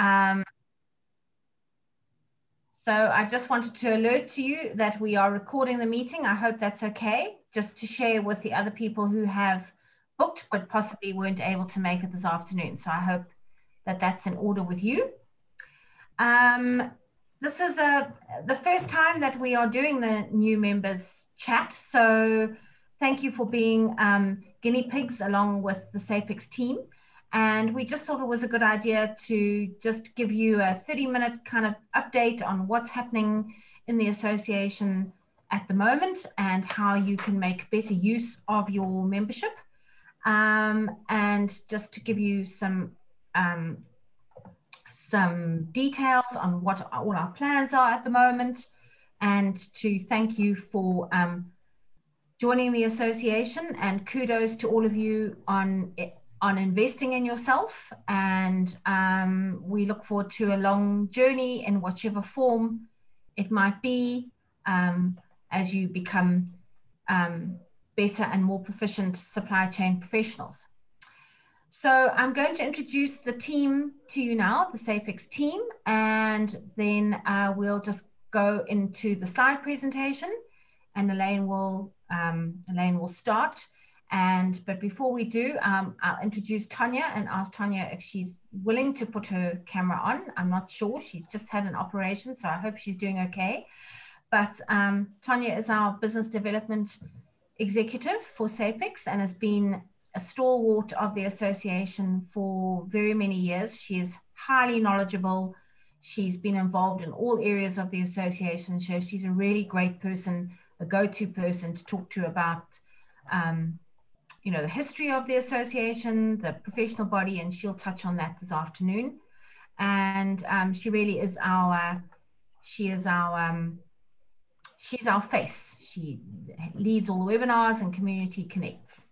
Um, so I just wanted to alert to you that we are recording the meeting. I hope that's okay, just to share with the other people who have booked but possibly weren't able to make it this afternoon. So I hope that that's in order with you. Um, this is a, the first time that we are doing the new members chat. So thank you for being um, guinea pigs along with the SAPICS team. And we just thought it was a good idea to just give you a 30 minute kind of update on what's happening in the association at the moment and how you can make better use of your membership. Um, and just to give you some um, some details on what all our plans are at the moment and to thank you for um, joining the association and kudos to all of you on on investing in yourself. And um, we look forward to a long journey in whichever form it might be um, as you become um, better and more proficient supply chain professionals. So I'm going to introduce the team to you now, the SAPICS team, and then uh, we'll just go into the slide presentation and Elaine will, um, Elaine will start. And but before we do, um, I'll introduce Tanya and ask Tanya if she's willing to put her camera on. I'm not sure. She's just had an operation, so I hope she's doing okay. But um, Tanya is our business development executive for SAPICS and has been a stalwart of the association for very many years. She is highly knowledgeable. She's been involved in all areas of the association. So she's a really great person, a go-to person to talk to about um, you know, the history of the association, the professional body, and she'll touch on that this afternoon. And um, she really is our, she is our, um, she's our face. She leads all the webinars and community connects.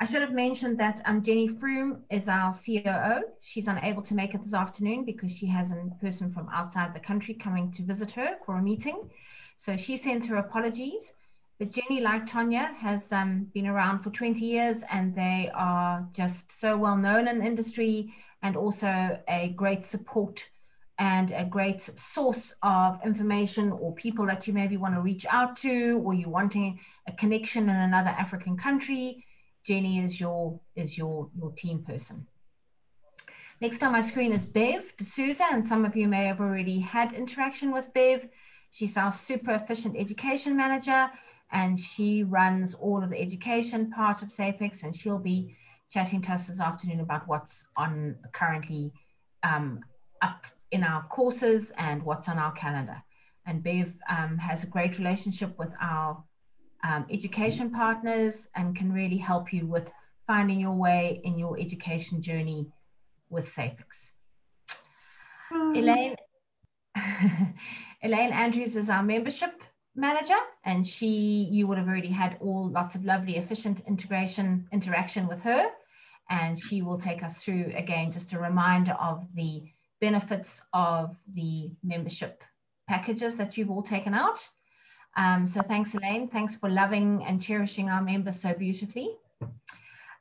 I should have mentioned that um, Jenny Froome is our COO. She's unable to make it this afternoon because she has a person from outside the country coming to visit her for a meeting. So she sends her apologies. But Jenny, like Tanya, has um, been around for 20 years and they are just so well known in the industry and also a great support and a great source of information or people that you maybe want to reach out to or you're wanting a connection in another African country. Jenny is your, is your, your team person. Next on my screen is Bev D'Souza, and some of you may have already had interaction with Bev. She's our super efficient education manager and she runs all of the education part of SAPICS, and she'll be chatting to us this afternoon about what's on currently um, up in our courses and what's on our calendar. And Bev um, has a great relationship with our um, education partners and can really help you with finding your way in your education journey with SAPICS. Um. Elaine, Elaine Andrews is our membership manager and she you would have already had all lots of lovely efficient integration interaction with her. And she will take us through again just a reminder of the benefits of the membership packages that you've all taken out. Um, so thanks elaine. Thanks for loving and cherishing our members so beautifully.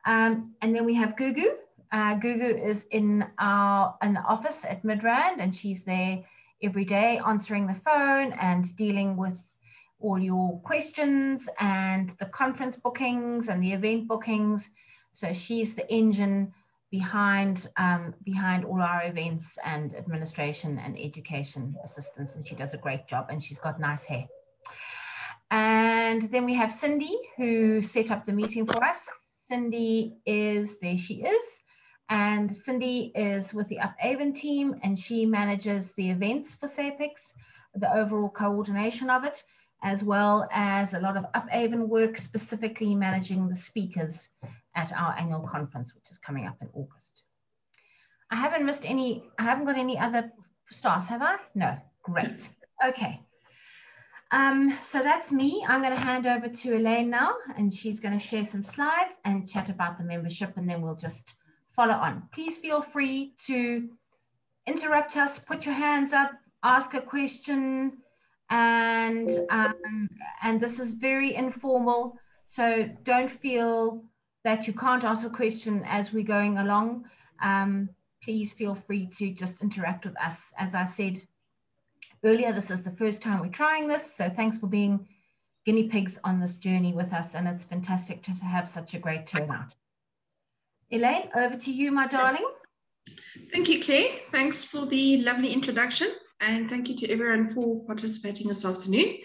Um, and then we have gugu. Uh, gugu is in our in the office at midrand and she's there every day answering the phone and dealing with all your questions and the conference bookings and the event bookings. So she's the engine behind um, behind all our events and administration and education assistance, and she does a great job. And she's got nice hair. And then we have Cindy, who set up the meeting for us. Cindy is there. She is. And Cindy is with the Up UpAven team and she manages the events for SAPICS, the overall coordination of it as well as a lot of UpAven work, specifically managing the speakers at our annual conference, which is coming up in August. I haven't missed any, I haven't got any other staff, have I? No, great. Okay. Um, so that's me. I'm going to hand over to Elaine now, and she's going to share some slides and chat about the membership, and then we'll just follow on. Please feel free to interrupt us, put your hands up, ask a question, and um, and this is very informal. So don't feel that you can't ask a question as we're going along. Um, please feel free to just interact with us. As I said earlier, this is the first time we're trying this. So thanks for being guinea pigs on this journey with us. And it's fantastic to have such a great turnout. Elaine, over to you, my darling. Thank you, Claire. Thanks for the lovely introduction. And thank you to everyone for participating this afternoon.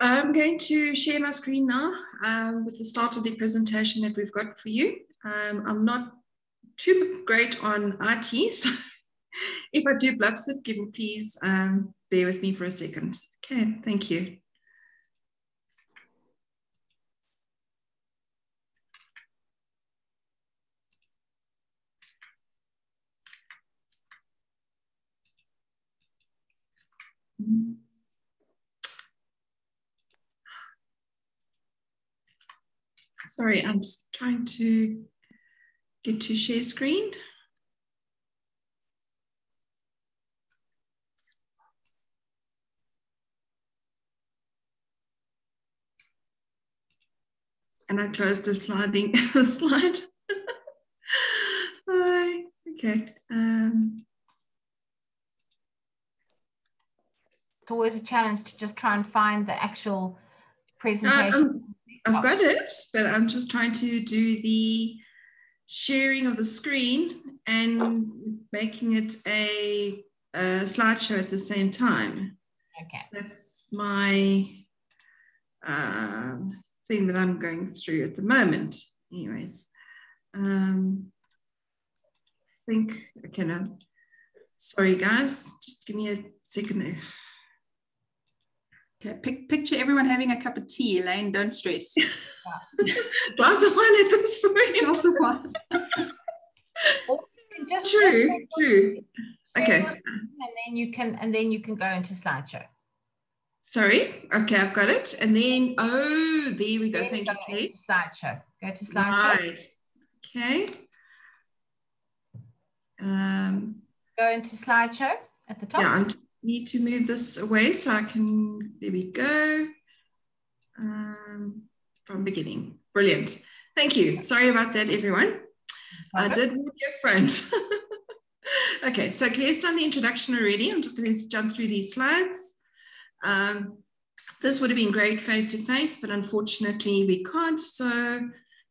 I'm going to share my screen now um, with the start of the presentation that we've got for you. Um, I'm not too great on IT, so if I do blubs it, give me please um, bear with me for a second. Okay, thank you. Sorry, I'm just trying to get to share screen. And I closed the sliding slide. Hi. Okay. Um, it's always a challenge to just try and find the actual presentation. Uh, I've got it, but I'm just trying to do the sharing of the screen and making it a, a slideshow at the same time. Okay. That's my um, thing that I'm going through at the moment. Anyways, um, I think, okay, now, sorry guys, just give me a second. Okay, Pic picture everyone having a cup of tea, Elaine. Don't stress. Glass of wine at this point. Glass of wine. just true, just true. Okay. And then you can and then you can go into slideshow. Sorry. Okay, I've got it. And then oh, there we go. Then Thank you, Kate. Slideshow. Go to slideshow. Right. Okay. Um, go into slideshow at the top. Yeah, I'm need to move this away so I can, there we go. Um, from beginning. Brilliant. Thank you. Sorry about that, everyone. I did move your front. okay, so Claire's done the introduction already. I'm just going to jump through these slides. Um, this would have been great face-to-face, -face, but unfortunately we can't. So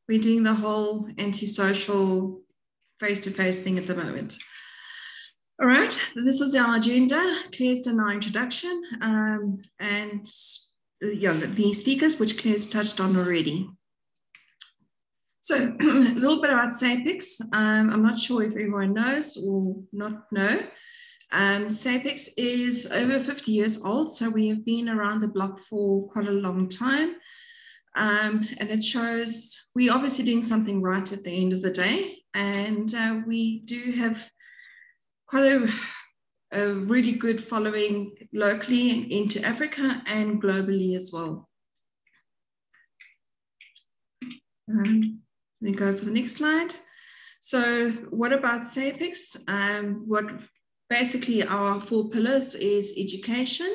we're doing the whole antisocial face-to-face thing at the moment. All right, this is our agenda. Claire's done our introduction um, and uh, yeah, the speakers, which Claire's touched on already. So a little bit about SAPICS. Um, I'm not sure if everyone knows or not know. Um, SAPICS is over 50 years old, so we have been around the block for quite a long time. Um, and it shows we're obviously doing something right at the end of the day. And uh, we do have quite a, a really good following locally into Africa and globally as well. Um, then go for the next slide. So what about SAPICS? Um, what basically our four pillars is education,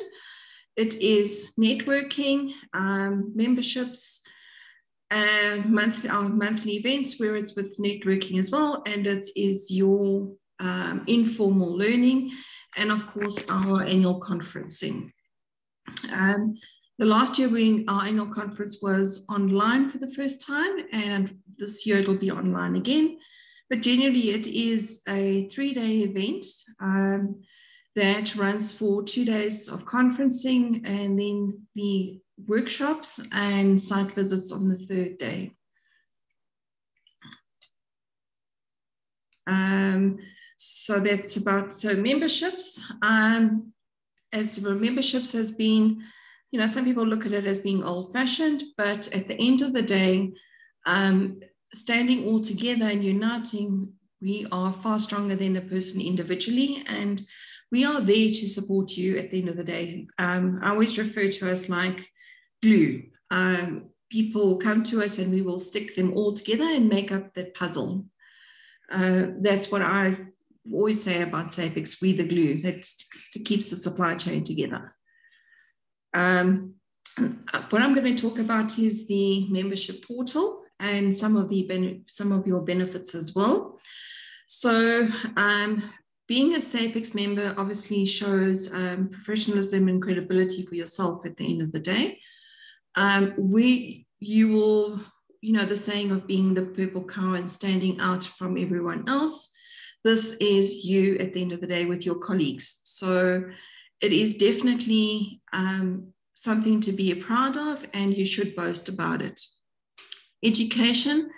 it is networking, um, memberships, and monthly, our monthly events where it's with networking as well, and it is your um, informal learning, and of course our annual conferencing. Um, the last year we, our annual conference was online for the first time, and this year it'll be online again. But generally, it is a three day event um, that runs for two days of conferencing and then the workshops and site visits on the third day. Um, so that's about so memberships. Um, as memberships has been, you know, some people look at it as being old-fashioned, but at the end of the day, um, standing all together and uniting, we are far stronger than a person individually, and we are there to support you at the end of the day. Um, I always refer to us like glue. Um, people come to us and we will stick them all together and make up that puzzle. Uh, that's what I always say about SAPICS, we the glue that keeps the supply chain together. Um, what I'm going to talk about is the membership portal and some of the some of your benefits as well. So um, being a SAPICS member obviously shows um, professionalism and credibility for yourself at the end of the day. Um, we, you will, you know, the saying of being the purple cow and standing out from everyone else. This is you at the end of the day with your colleagues. So it is definitely um, something to be proud of, and you should boast about it. Education,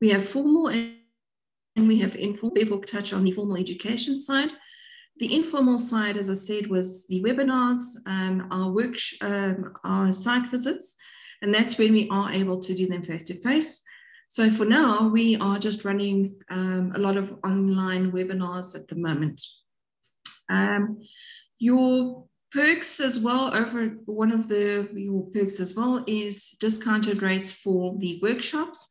we have formal and we have informal. Will touch on the formal education side. The informal side, as I said, was the webinars, um, our work, um, our site visits, and that's when we are able to do them face to face. So for now, we are just running um, a lot of online webinars at the moment. Um, your perks as well over one of the your perks as well is discounted rates for the workshops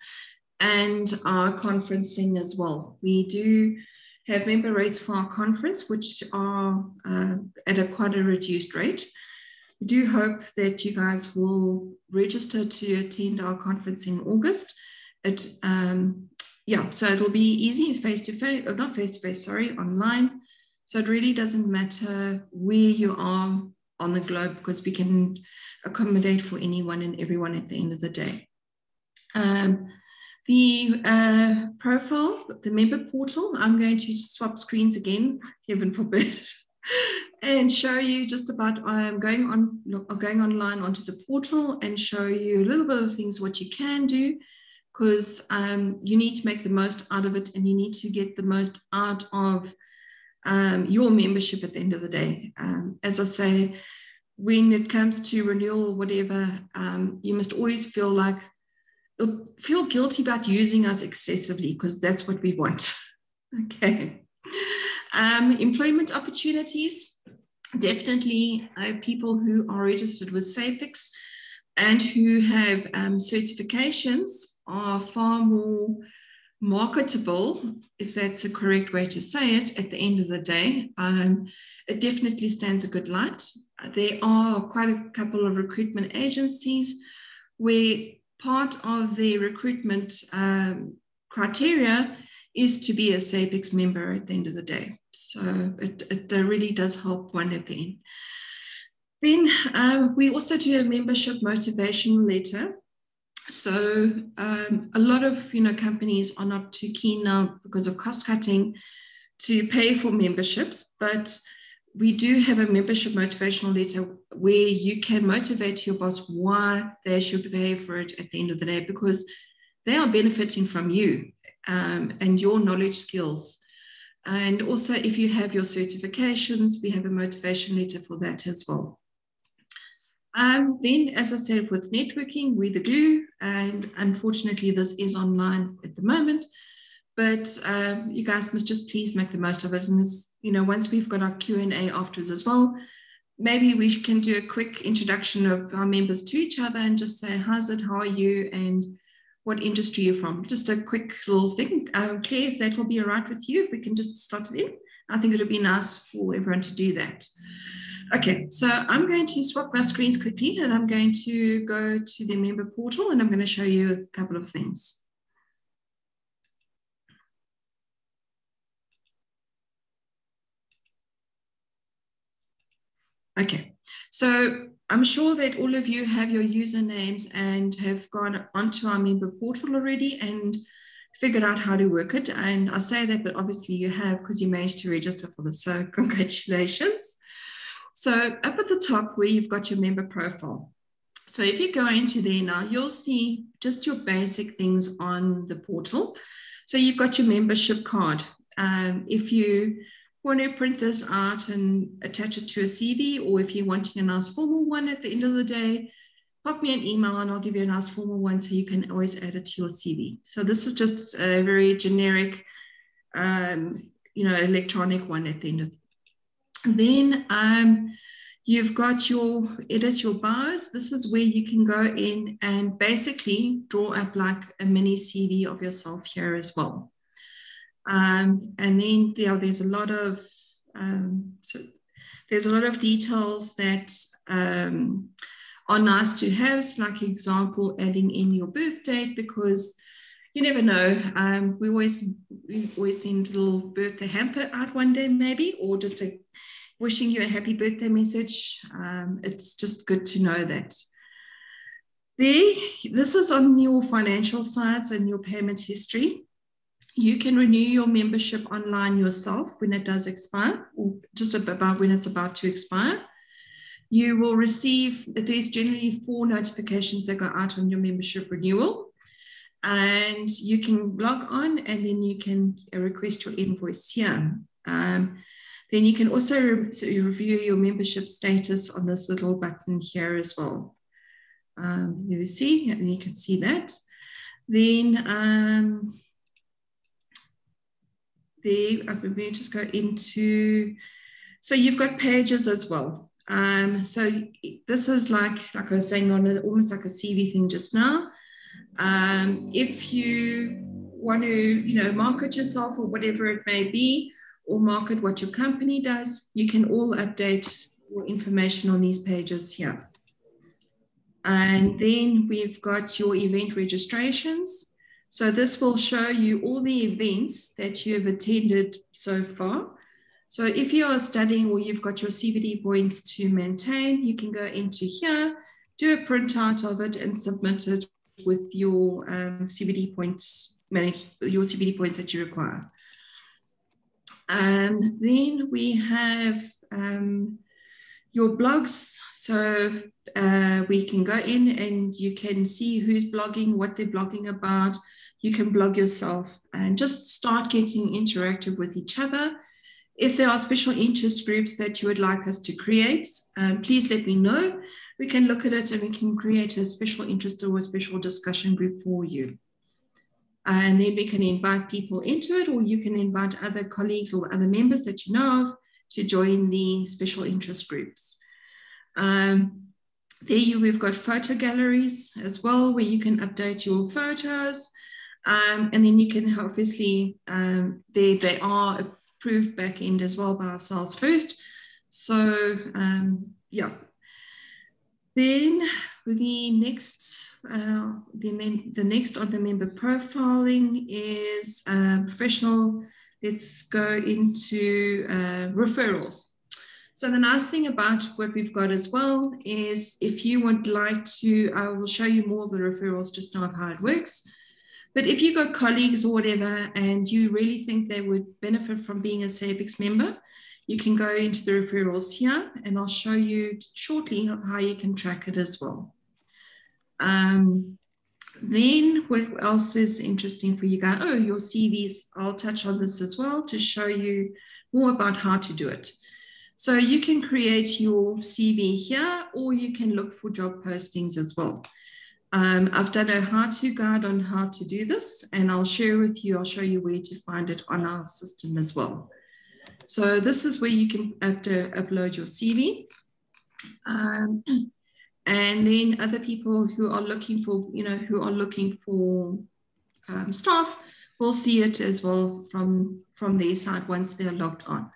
and our conferencing as well. We do have member rates for our conference, which are uh, at a quite a reduced rate. We do hope that you guys will register to attend our conference in August. It, um, yeah, so it'll be easy face to face, or not face to face, sorry, online. So it really doesn't matter where you are on the globe because we can accommodate for anyone and everyone at the end of the day. Um, the uh, profile, the member portal, I'm going to swap screens again, heaven forbid, and show you just about I'm going on going online onto the portal and show you a little bit of things what you can do because um, you need to make the most out of it and you need to get the most out of um, your membership at the end of the day. Um, as I say, when it comes to renewal or whatever, um, you must always feel like feel guilty about using us excessively because that's what we want. okay. Um, employment opportunities, definitely uh, people who are registered with SAPICS and who have um, certifications are far more marketable, if that's a correct way to say it, at the end of the day. Um, it definitely stands a good light. There are quite a couple of recruitment agencies where part of the recruitment um, criteria is to be a SAPICS member at the end of the day. So it, it really does help one at the end. Then um, we also do a membership motivation letter. So um, a lot of you know companies are not too keen now because of cost cutting to pay for memberships, but we do have a membership motivational letter where you can motivate your boss why they should pay for it at the end of the day because they are benefiting from you um, and your knowledge skills. And also, if you have your certifications, we have a motivation letter for that as well. Um, then, as I said, with networking, we're the glue. And unfortunately, this is online at the moment. But uh, you guys must just please make the most of it. And this, you know, once we've got our Q&A afterwards as well, maybe we can do a quick introduction of our members to each other and just say, how's it, how are you, and what industry you're from. Just a quick little thing. Um, Claire, if that will be all right with you, if we can just start it in. I think it would be nice for everyone to do that. Okay, so I'm going to swap my screens quickly and I'm going to go to the member portal and I'm going to show you a couple of things. Okay, so I'm sure that all of you have your usernames and have gone onto our member portal already and figured out how to work it. And I say that, but obviously you have because you managed to register for this. So congratulations. So up at the top where you've got your member profile. So if you go into there now, you'll see just your basic things on the portal. So you've got your membership card. Um, if you want to print this out and attach it to a CV, or if you're wanting a nice formal one at the end of the day, pop me an email and I'll give you a nice formal one so you can always add it to your CV. So this is just a very generic, um, you know, electronic one at the end of. Then um, you've got your edit your bios. This is where you can go in and basically draw up like a mini CV of yourself here as well. Um, and then there's a lot of um, so there's a lot of details that um, are nice to have, like example, adding in your birth date because you never know. Um, we always we always send a little birthday hamper out one day, maybe, or just a wishing you a happy birthday message. Um, it's just good to know that. There, this is on your financial sides and your payment history. You can renew your membership online yourself when it does expire, or just about when it's about to expire. You will receive, there's generally four notifications that go out on your membership renewal. And you can log on and then you can request your invoice here. Um, then you can also re review your membership status on this little button here as well. Um, you see, and you can see that. Then um, there, I'm going to just go into, so you've got pages as well. Um, so this is like, like I was saying, on almost like a CV thing just now. Um, if you want to, you know, market yourself or whatever it may be, or market what your company does, you can all update your information on these pages here. And then we've got your event registrations. So this will show you all the events that you have attended so far. So if you are studying or you've got your CPD points to maintain, you can go into here, do a printout of it and submit it with your um, CPD points, manage your CPD points that you require. Um, then we have um, your blogs. So uh, we can go in and you can see who's blogging, what they're blogging about. You can blog yourself and just start getting interactive with each other. If there are special interest groups that you would like us to create, uh, please let me know. We can look at it and we can create a special interest or a special discussion group for you and then we can invite people into it, or you can invite other colleagues or other members that you know of to join the special interest groups. Um, there you, we've got photo galleries as well, where you can update your photos. Um, and then you can obviously, um, they, they are approved back end as well by ourselves first. So um, yeah. Then the next uh, the, the next on the member profiling is uh, professional. Let's go into uh, referrals. So the nice thing about what we've got as well is if you would like to, I will show you more of the referrals just now of how it works. But if you've got colleagues or whatever, and you really think they would benefit from being a SAPICS member, you can go into the referrals here and I'll show you shortly how you can track it as well. Um, then what else is interesting for you guys? Oh, your CVs. I'll touch on this as well to show you more about how to do it. So you can create your CV here, or you can look for job postings as well. Um, I've done a how-to guide on how to do this, and I'll share with you, I'll show you where to find it on our system as well. So this is where you can have to upload your CV. Um, and then other people who are looking for, you know, who are looking for um, staff will see it as well from, from their side once they're logged on.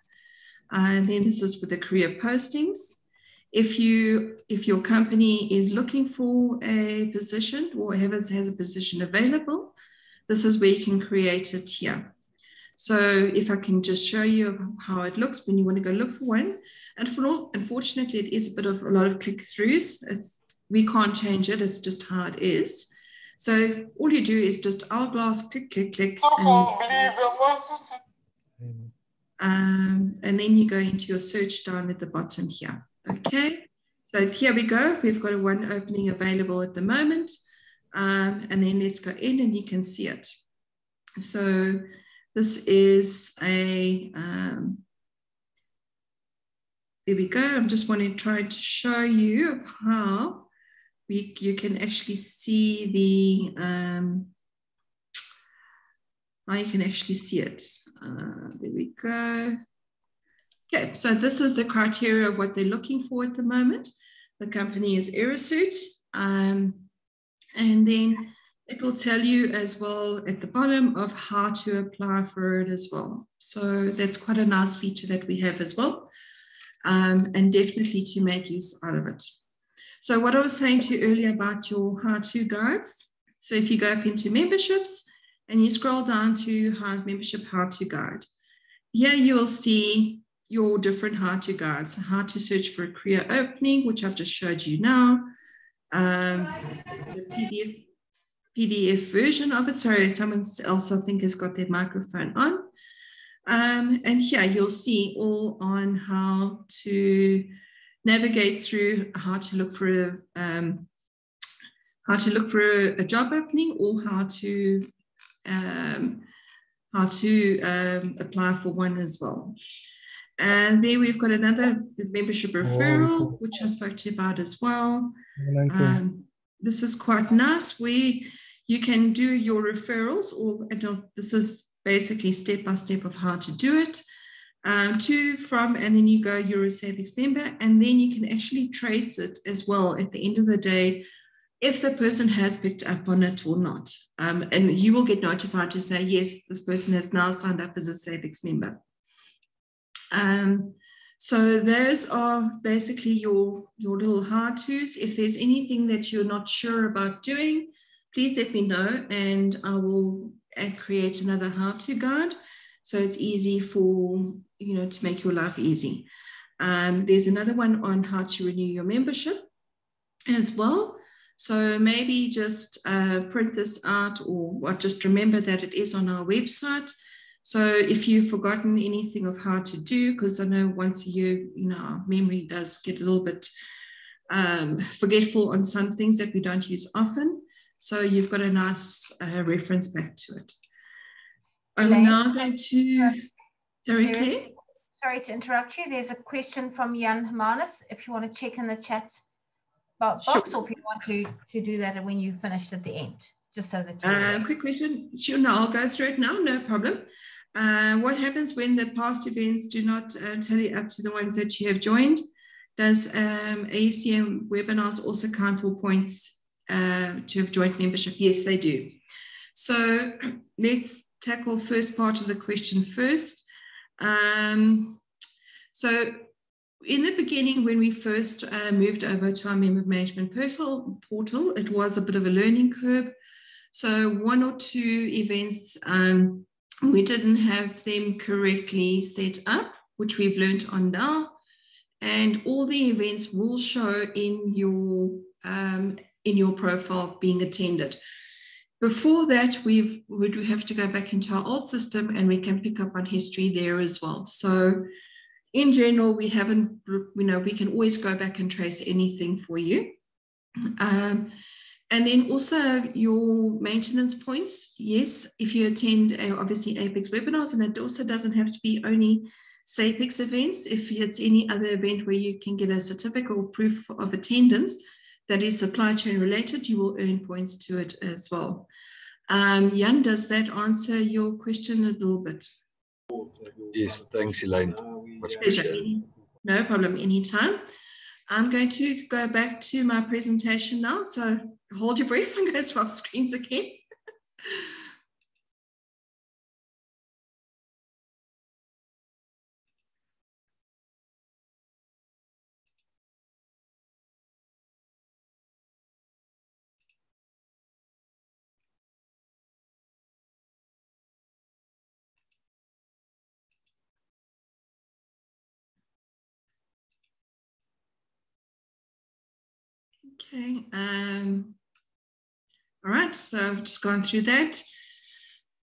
And then this is with the career postings. If you if your company is looking for a position or has, has a position available, this is where you can create it here. So if I can just show you how it looks when you want to go look for one, and for all, unfortunately, it is a bit of a lot of click throughs. It's, we can't change it. It's just how it is. So all you do is just hourglass, click, click, click. And, um, and then you go into your search down at the bottom here. Okay. So here we go. We've got one opening available at the moment. Um, and then let's go in and you can see it. So this is a um, there we go. I'm just wanting to try to show you how we, you can actually see the, um, how you can actually see it. Uh, there we go. Okay, so this is the criteria of what they're looking for at the moment. The company is Aerosud. Um, and then it will tell you as well at the bottom of how to apply for it as well. So that's quite a nice feature that we have as well um, and definitely to make use out of it. So what I was saying to you earlier about your how-to guides. So if you go up into memberships, and you scroll down to Hive Membership How To Guide. Here you will see your different how to guides, how to search for a career opening, which I've just showed you now. Um, the PDF, PDF version of it. Sorry, someone else I think has got their microphone on. Um, and here you'll see all on how to navigate through how to look for a, um, how to look for a, a, job opening or how to um, how to um, apply for one as well. And then we've got another membership referral, which I spoke to you about as well. Um, this is quite nice. We you can do your referrals, or this is basically step by step of how to do it. Um, to, from, and then you go, you're a SAPICS member, and then you can actually trace it as well at the end of the day if the person has picked up on it or not. Um, and you will get notified to say, yes, this person has now signed up as a SAPICS member. Um, so those are basically your, your little how-tos. If there's anything that you're not sure about doing, please let me know and I will uh, create another how-to guide. So it's easy for, you know, to make your life easy. Um, there's another one on how to renew your membership as well. So maybe just uh, print this out or just remember that it is on our website. So if you've forgotten anything of how to do, because I know once a year, you know, our memory does get a little bit um, forgetful on some things that we don't use often. So you've got a nice uh, reference back to it. I'm now going to, sorry, Claire? Sorry to interrupt you. There's a question from Jan Hermanus. If you want to check in the chat box sure. or if you want to, to do that when you finished at the end, just so that you uh, Quick question. Sure, no, I'll go through it now, no problem. Uh, what happens when the past events do not uh, tally up to the ones that you have joined? Does um, ACM webinars also count for points uh, to have joint membership? Yes, they do. So let's tackle first part of the question first. Um, so in the beginning, when we first uh, moved over to our member management portal, portal, it was a bit of a learning curve. So one or two events um, we didn't have them correctly set up, which we've learned on now. And all the events will show in your um, in your profile being attended. Before that, we would have to go back into our old system and we can pick up on history there as well. So in general, we haven't, you know, we can always go back and trace anything for you. Um, and then also your maintenance points. Yes, if you attend uh, obviously Apex webinars, and it also doesn't have to be only SAPICS events. If it's any other event where you can get a certificate or proof of attendance that is supply chain related, you will earn points to it as well. Um, Jan, does that answer your question a little bit? Yes, thanks, Elaine. Much Pleasure. No problem, anytime. I'm going to go back to my presentation now. So hold your breath. I'm going to swap screens again. Okay. Um, all right, so I've just gone through that.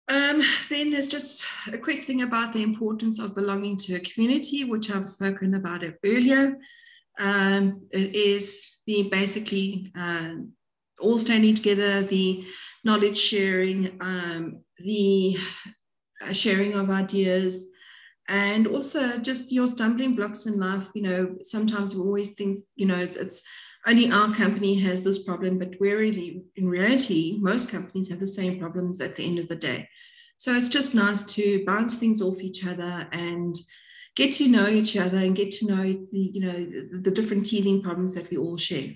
Um, then there's just a quick thing about the importance of belonging to a community, which I've spoken about it earlier. Um, it is the basically uh, all standing together, the knowledge sharing, um, the uh, sharing of ideas, and also just your stumbling blocks in life. You know, sometimes we always think, you know, it's, it's only our company has this problem, but we're really, in reality, most companies have the same problems at the end of the day. So it's just nice to bounce things off each other and get to know each other and get to know the, you know, the, the different teething problems that we all share.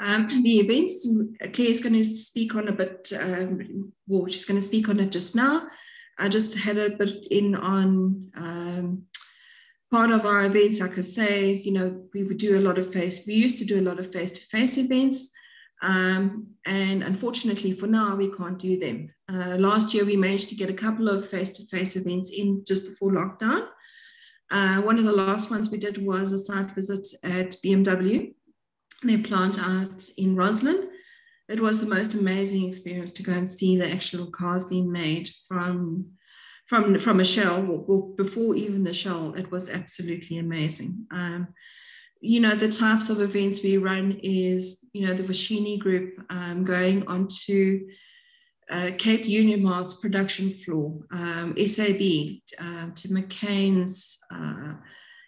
Um, the events, Claire is going to speak on a bit, um, well, she's going to speak on it just now. I just had a bit in on um, part of our events, like I say, you know, we would do a lot of face, we used to do a lot of face-to-face events. Um, and unfortunately for now, we can't do them. Uh, last year, we managed to get a couple of face-to-face events in just before lockdown. Uh, one of the last ones we did was a site visit at BMW, their plant out in Rosslyn. It was the most amazing experience to go and see the actual cars being made from from from a shell or before even the shell. It was absolutely amazing. Um, you know, the types of events we run is, you know, the Vashini group um, going onto uh, Cape Union Mart's production floor, um, SAB, uh, to McCain's, uh,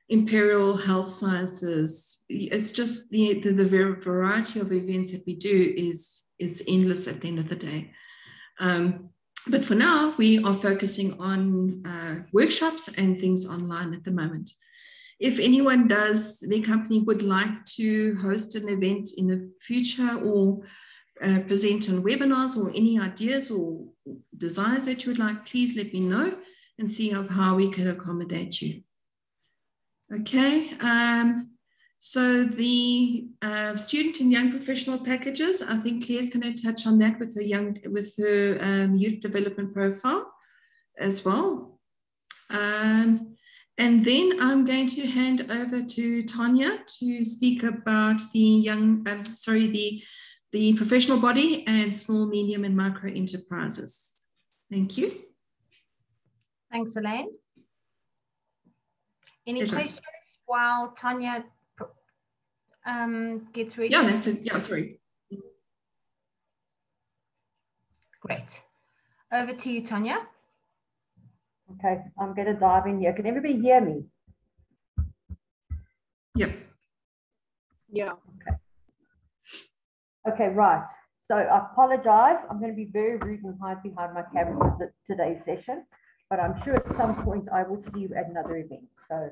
Imperial Health Sciences. It's just the, the, the, variety of events that we do is, is endless at the end of the day. Um, but for now, we are focusing on uh, workshops and things online at the moment if anyone does, their company would like to host an event in the future or uh, present on webinars or any ideas or desires that you would like, please let me know and see how, how we can accommodate you. Okay, um, so the uh, student and young professional packages, I think Claire's going to touch on that with her young, with her um, youth development profile as well. Um, and then I'm going to hand over to Tanya to speak about the young, um, sorry, the, the professional body and small, medium and micro enterprises. Thank you. Thanks, Elaine. Any Pleasure. questions while Tanya um, gets ready? Yeah, that's it. Yeah, sorry. Great. Over to you, Tanya. Okay, I'm going to dive in here. Can everybody hear me? Yep. Yeah. Okay. Okay, right. So I apologize. I'm going to be very rude and hide behind my camera for today's session, but I'm sure at some point I will see you at another event. So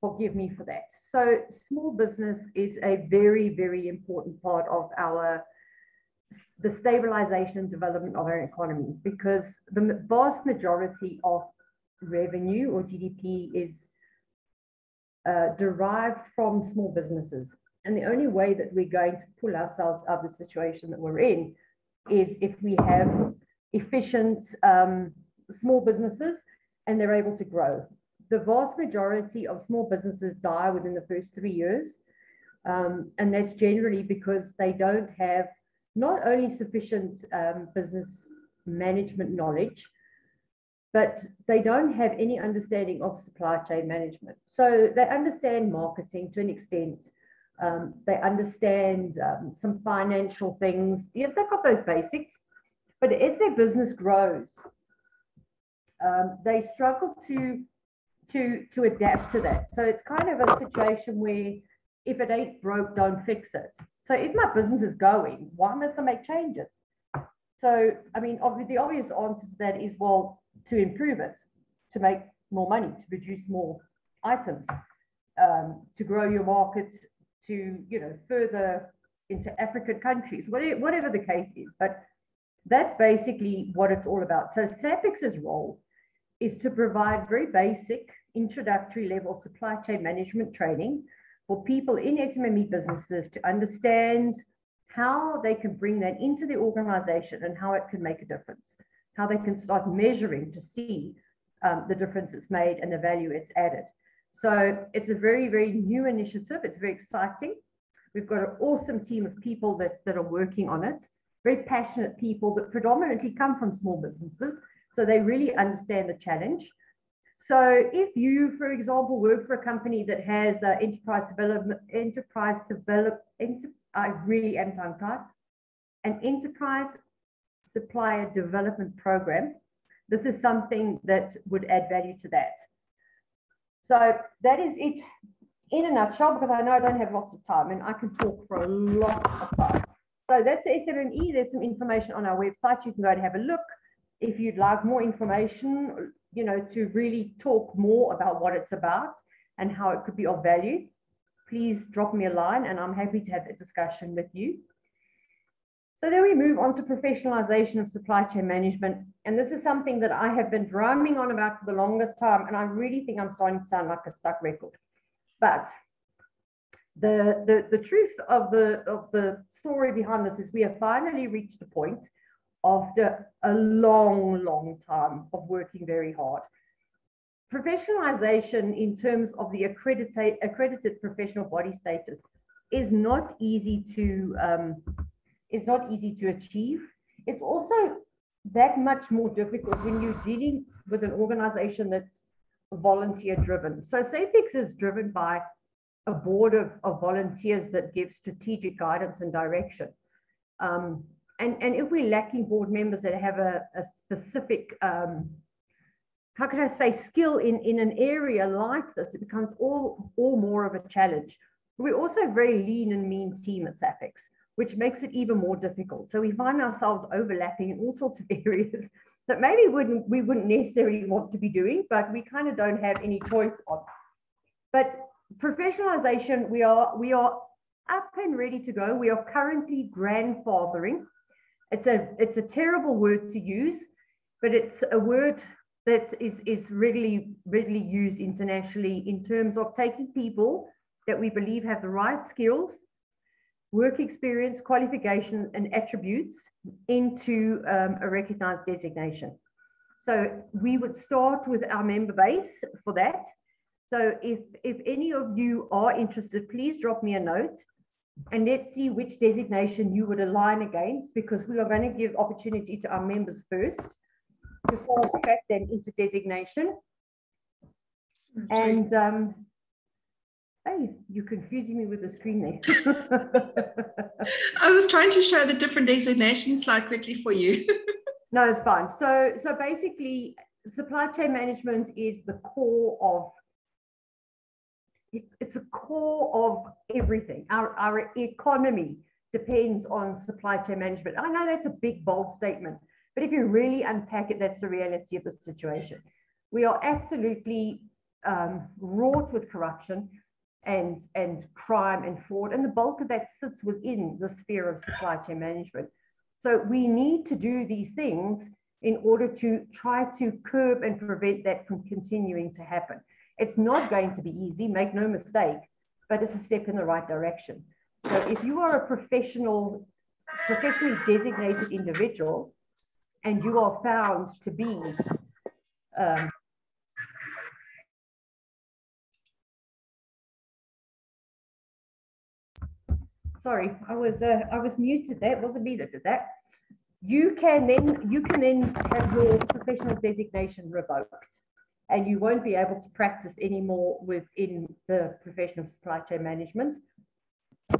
forgive me for that. So small business is a very, very important part of our the stabilization and development of our economy because the vast majority of revenue or GDP is uh, derived from small businesses. And the only way that we're going to pull ourselves out of the situation that we're in is if we have efficient um, small businesses and they're able to grow. The vast majority of small businesses die within the first three years. Um, and that's generally because they don't have not only sufficient um, business management knowledge, but they don't have any understanding of supply chain management. So they understand marketing to an extent. Um, they understand um, some financial things. Yeah, they've got those basics. But as their business grows, um, they struggle to, to, to adapt to that. So it's kind of a situation where if it ain't broke, don't fix it. So if my business is going, why must I make changes? So, I mean, the obvious answer to that is, well, to improve it, to make more money, to produce more items, um, to grow your market, to, you know, further into African countries, whatever, whatever the case is. But that's basically what it's all about. So SAPICS's role is to provide very basic introductory level supply chain management training for people in SMME businesses to understand how they can bring that into the organization and how it can make a difference, how they can start measuring to see um, the difference it's made and the value it's added. So it's a very, very new initiative. It's very exciting. We've got an awesome team of people that, that are working on it, very passionate people that predominantly come from small businesses. So they really understand the challenge. So if you, for example, work for a company that has uh, enterprise development, enterprise develop, I really am tongue tied, an enterprise supplier development program, this is something that would add value to that. So that is it in a nutshell, because I know I don't have lots of time and I can talk for a lot of time. So that's SMME. There's some information on our website. You can go and have a look. If you'd like more information, you know, to really talk more about what it's about and how it could be of value, please drop me a line and I'm happy to have a discussion with you. So then we move on to professionalization of supply chain management. And this is something that I have been drumming on about for the longest time. And I really think I'm starting to sound like a stuck record. But the, the, the truth of the, of the story behind this is we have finally reached a point after a long, long time of working very hard. Professionalization in terms of the accredited, accredited professional body status is not easy to um, is not easy to achieve. It's also that much more difficult when you're dealing with an organization that's volunteer driven. So SAPICS is driven by a board of, of volunteers that give strategic guidance and direction. Um, and, and if we're lacking board members that have a, a specific, um, how can I say, skill in, in an area like this, it becomes all, all more of a challenge. We're also a very lean and mean team at SAPICS, which makes it even more difficult. So we find ourselves overlapping in all sorts of areas that maybe wouldn't, we wouldn't necessarily want to be doing, but we kind of don't have any choice on. But professionalization, we are, we are up and ready to go. We are currently grandfathering. It's a, it's a terrible word to use, but it's a word that is, is readily, readily used internationally in terms of taking people that we believe have the right skills, work experience, qualification, and attributes into um, a recognized designation. So we would start with our member base for that. So if, if any of you are interested, please drop me a note and let's see which designation you would align against because we are going to give opportunity to our members first to fast track them into designation. That's and um, Hey, you're confusing me with the screen there. I was trying to show the different designations slide quickly for you. no, it's fine. So, so basically, supply chain management is the core of it's, it's the core of everything. Our, our economy depends on supply chain management. I know that's a big, bold statement, but if you really unpack it, that's the reality of the situation. We are absolutely um, wrought with corruption and, and crime and fraud. And the bulk of that sits within the sphere of supply chain management. So we need to do these things in order to try to curb and prevent that from continuing to happen. It's not going to be easy, make no mistake, but it's a step in the right direction. So if you are a professional, professionally designated individual and you are found to be um, sorry, I was uh, I was muted. That wasn't me that did that. You can then you can then have your professional designation revoked, and you won't be able to practice anymore within the profession of supply chain management.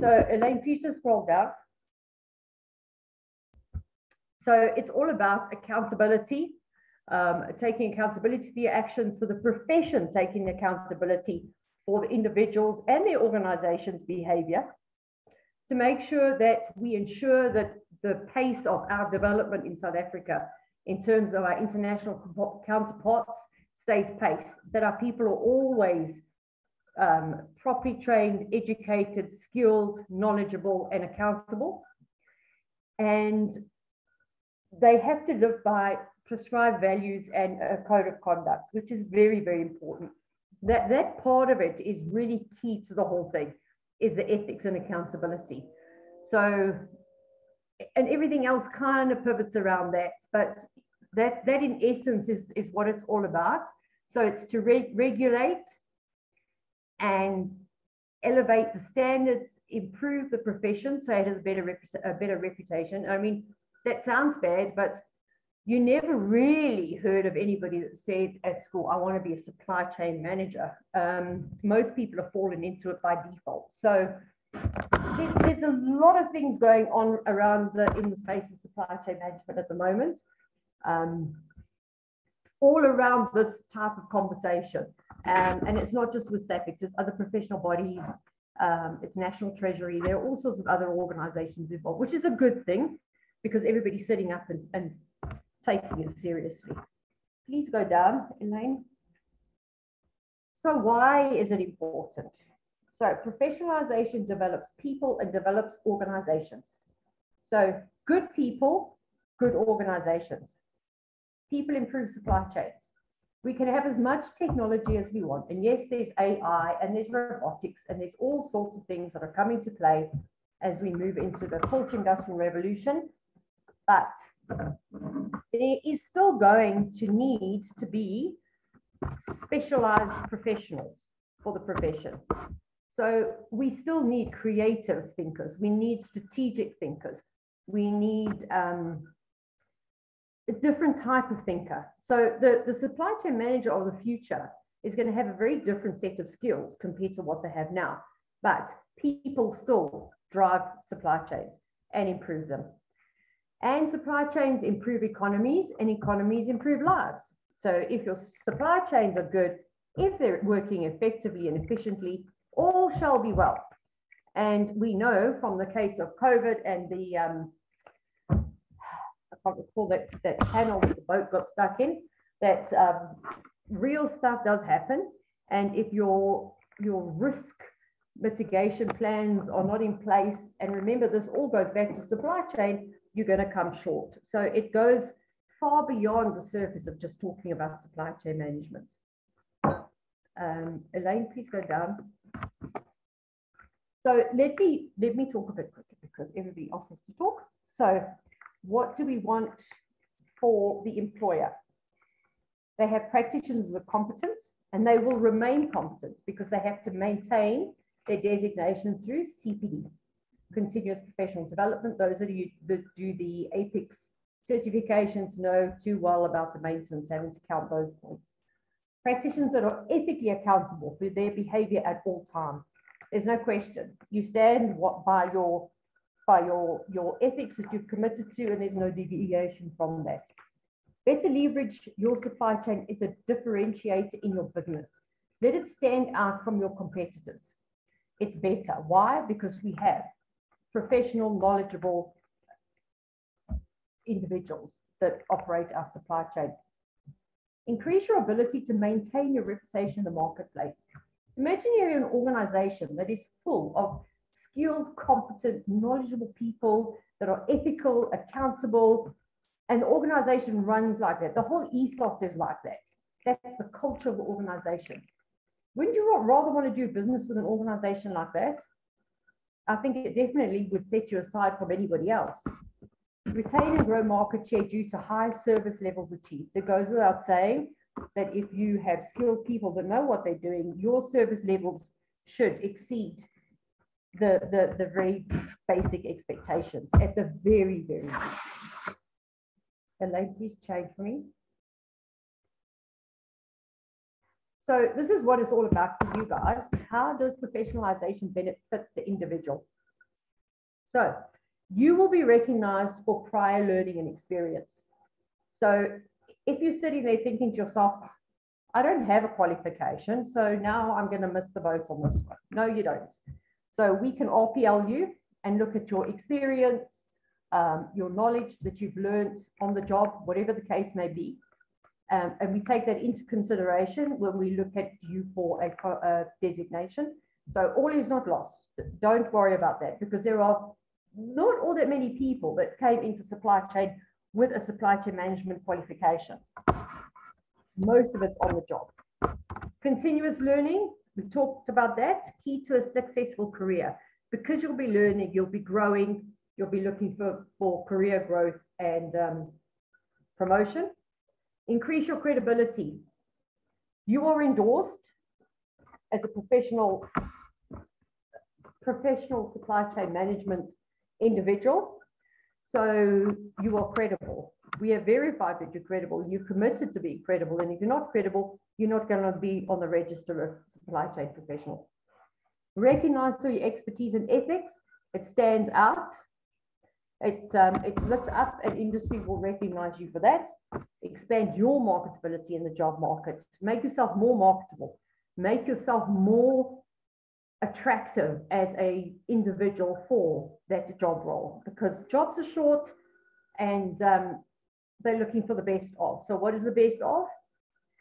So Elaine, please just scroll down. So it's all about accountability, um, taking accountability for your actions, for the profession taking accountability for the individuals and their organization's behavior to make sure that we ensure that the pace of our development in South Africa in terms of our international counterparts stays pace, that our people are always um, properly trained, educated, skilled, knowledgeable, and accountable. And they have to live by prescribed values and a code of conduct, which is very, very important. That, that part of it is really key to the whole thing is the ethics and accountability. So, and everything else kind of pivots around that, but that, that in essence is, is what it's all about. So it's to re regulate and elevate the standards, improve the profession so it has a better, a better reputation. I mean, that sounds bad, but you never really heard of anybody that said at school, I want to be a supply chain manager. Um, most people have fallen into it by default. So there's a lot of things going on around the, in the space of supply chain management at the moment, um, all around this type of conversation. Um, and it's not just with SAPICS, it's other professional bodies, um, it's National Treasury, there are all sorts of other organizations involved, which is a good thing because everybody's sitting up and, and taking it seriously. Please go down, Elaine. So why is it important? So professionalization develops people and develops organizations. So good people, good organizations. People improve supply chains. We can have as much technology as we want. And yes, there's AI and there's robotics and there's all sorts of things that are coming to play as we move into the fourth industrial revolution. But there is still going to need to be specialized professionals for the profession. So we still need creative thinkers. We need strategic thinkers. We need um, a different type of thinker. So the, the supply chain manager of the future is going to have a very different set of skills compared to what they have now. But people still drive supply chains and improve them. And supply chains improve economies and economies improve lives. So if your supply chains are good, if they're working effectively and efficiently, all shall be well. And we know from the case of COVID and the, um, can't recall that, that channel the boat got stuck in, that um, real stuff does happen. And if your, your risk mitigation plans are not in place, and remember, this all goes back to supply chain, you're going to come short. So it goes far beyond the surface of just talking about supply chain management. Um, Elaine, please go down. So let me let me talk a bit quicker because everybody else has to talk. So what do we want for the employer? They have practitioners that are competent and they will remain competent because they have to maintain their designation through CPD, continuous professional development. Those of you that do the APICS certifications know too well about the maintenance, having to count those points. Practitioners that are ethically accountable for their behavior at all times there's no question. You stand what, by your by your, your ethics that you've committed to, and there's no deviation from that. Better leverage your supply chain is a differentiator in your business. Let it stand out from your competitors. It's better. Why? Because we have professional, knowledgeable individuals that operate our supply chain. Increase your ability to maintain your reputation in the marketplace. Imagine you're an organization that is full of skilled, competent, knowledgeable people that are ethical, accountable, and the organization runs like that. The whole ethos is like that. That's the culture of the organization. Wouldn't you rather want to do business with an organization like that? I think it definitely would set you aside from anybody else. Retain and grow market share due to high service levels achieved. It goes without saying that if you have skilled people that know what they're doing, your service levels should exceed the, the, the very basic expectations at the very, very least. Elaine, please change for me. So this is what it's all about for you guys. How does professionalization benefit the individual? So you will be recognized for prior learning and experience. So if you're sitting there thinking to yourself, I don't have a qualification, so now I'm going to miss the boat on this one. No, you don't. So we can RPL you and look at your experience, um, your knowledge that you've learned on the job, whatever the case may be. Um, and we take that into consideration when we look at you for a, a designation. So all is not lost. Don't worry about that because there are not all that many people that came into supply chain with a supply chain management qualification. Most of it's on the job. Continuous learning, we talked about that, key to a successful career. Because you'll be learning, you'll be growing, you'll be looking for, for career growth and um, promotion. Increase your credibility. You are endorsed as a professional professional supply chain management individual so you are credible. We have verified that you're credible. You're committed to be credible. And if you're not credible, you're not going to be on the register of supply chain professionals. Recognized for your expertise in ethics, it stands out. It's, um, it's lit up and industry will recognize you for that. Expand your marketability in the job market. Make yourself more marketable. Make yourself more attractive as a individual for that job role because jobs are short and um, they're looking for the best of. So what is the best of?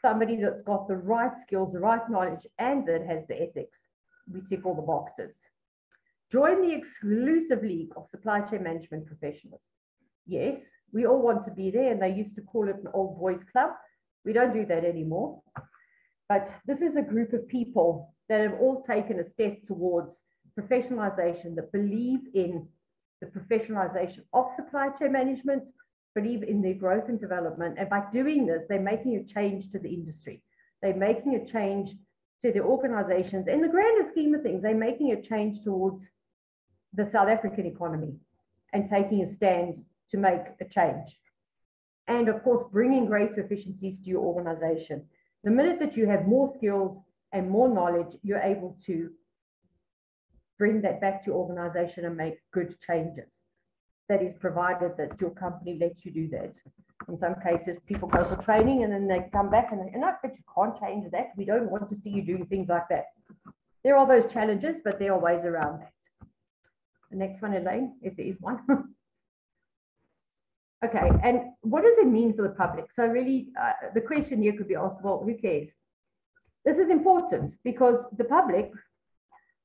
Somebody that's got the right skills, the right knowledge, and that has the ethics. We tick all the boxes. Join the exclusive league of supply chain management professionals. Yes, we all want to be there, and they used to call it an old boys club. We don't do that anymore. But this is a group of people that have all taken a step towards professionalization, that believe in the professionalization of supply chain management, believe in their growth and development. And by doing this, they're making a change to the industry. They're making a change to the organizations. In the grander scheme of things, they're making a change towards the South African economy and taking a stand to make a change. And of course, bringing greater efficiencies to your organization. The minute that you have more skills and more knowledge, you're able to bring that back to your organization and make good changes. That is provided that your company lets you do that. In some cases, people go for training and then they come back and they, no, but you can't change that. We don't want to see you doing things like that. There are those challenges, but there are ways around that. The next one, Elaine, if there is one. okay, and what does it mean for the public? So really, uh, the question here could be asked, well, who cares? This is important because the public,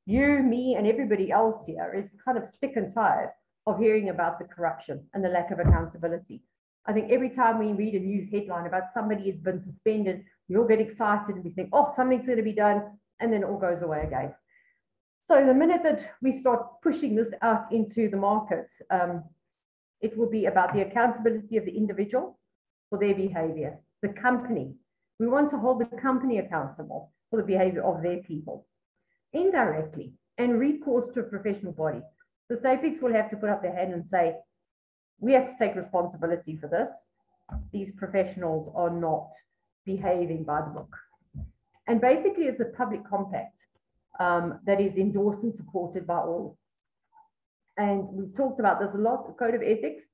you, me, and everybody else here is kind of sick and tired of hearing about the corruption and the lack of accountability. I think every time we read a news headline about somebody has been suspended, we all get excited and we think, oh, something's going to be done, and then it all goes away again. So the minute that we start pushing this out into the market, um, it will be about the accountability of the individual for their behavior, the company. We want to hold the company accountable for the behavior of their people indirectly and recourse to a professional body. The SAPICS will have to put up their hand and say, we have to take responsibility for this. These professionals are not behaving by the book. And basically, it's a public compact um, that is endorsed and supported by all. And we've talked about this a lot, the Code of Ethics,